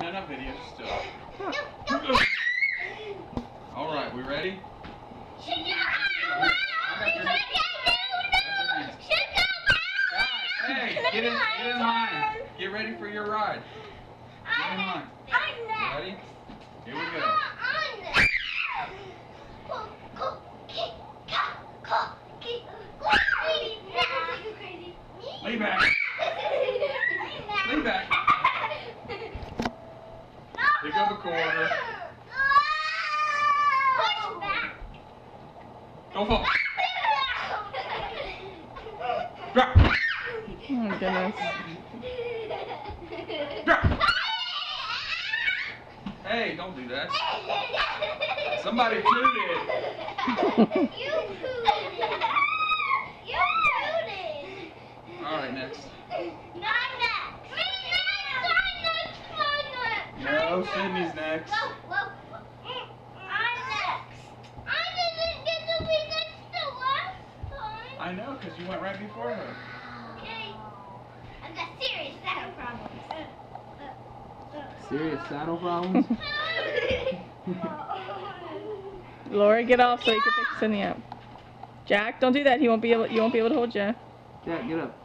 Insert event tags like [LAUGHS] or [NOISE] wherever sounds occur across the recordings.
No, not video, still. All right, we ready? Hey, get in, get in line. Get ready for your ride. Get in line. Ready? Here we go. Lean back. Lean back. Pick up a quarter. Push back. Don't fall. Drop. Oh my goodness. Drop. Hey, don't do that. Somebody tooted. You tooted. You tooted. All right, next. Not next. Me next. I'm next. I'm next. No, Sydney's next. Whoa, whoa. Mm, I'm next. I didn't get to be next the last time. I know, because you went right before her. Okay. I've got serious saddle problems. Uh, uh, uh. Serious saddle problems? [LAUGHS] [LAUGHS] Laura, get off so you can pick Sydney up. Jack, don't do that. He won't be able. You won't be able to hold you. Jack, get up.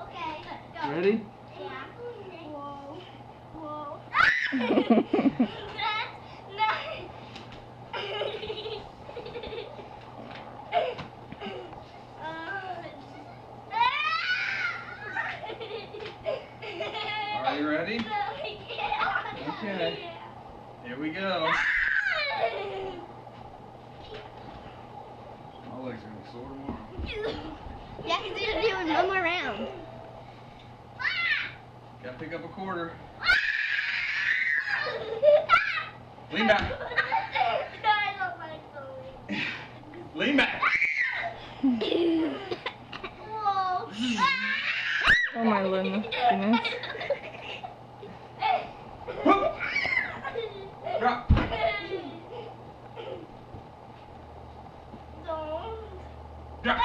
Okay. Go. Ready? Yeah. Whoa. Whoa. That's Are you ready? Okay. Here we go. My legs are gonna be sore tomorrow. Jack is just doing one more round. Gotta pick up a quarter. Lean back. I don't like going. Lean back. Oh my goodness. Drop. Drop.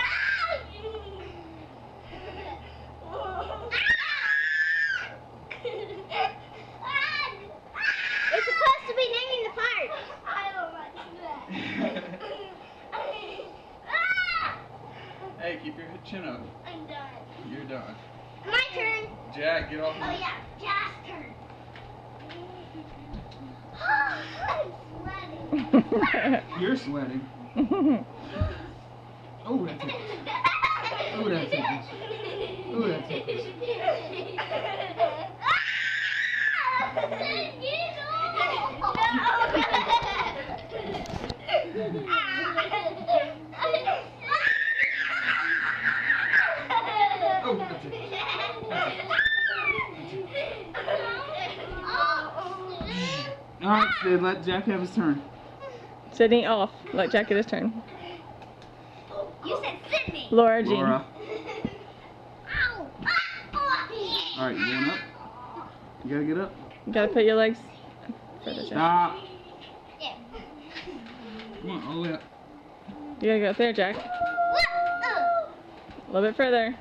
It's supposed to be naming the part. I don't like that. Hey, keep your chin up. I'm done. You're done. My turn. Jack, get off. Oh me. yeah, Jack's turn. I'm [LAUGHS] sweating. You're sweating. [LAUGHS] Oh, that's it. Oh, that's it. Oh, that's it. [LAUGHS] Oh, that's it. All right, Sid, let Jack have his turn. Sydney off. Let Jack get his turn. You said Sydney. Laura Jean. Laura. All right, you going up? You gotta get up. You gotta put your legs further, Stop. Yeah. Come on, all the way up. You gotta go up there, Jack. A little bit further.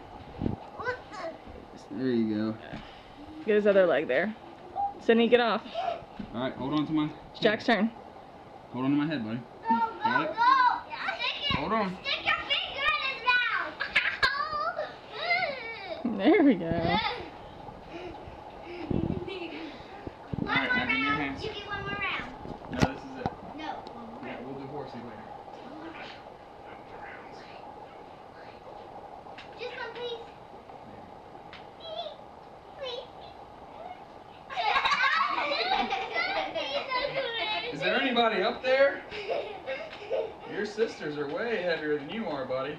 There you go. Get his other leg there. Sydney, get off. All right, hold on to my. It's Jack's turn. Hold on to my head, buddy. Go, go, Got it? go. Stick it. Hold on. Stick your finger in his mouth. [LAUGHS] There we go. One All right, more now give me your round. hands. You get one more round. No, this is it. No, one more Yeah, round. we'll do horsey later. Just one, please. Is there anybody up there? Your sisters are way heavier than you are, buddy.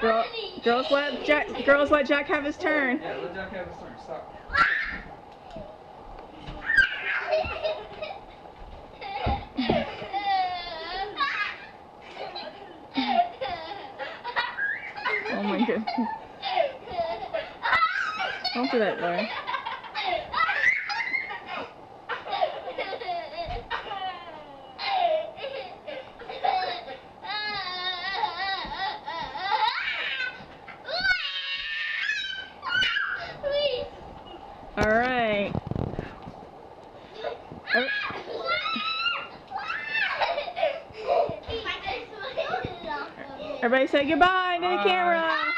Girl, girls let Jack. Girls let Jack have his turn. Yeah, let Jack have his turn. Stop. Oh my goodness. Don't do that, Laura. Alright. Everybody say goodbye to the camera.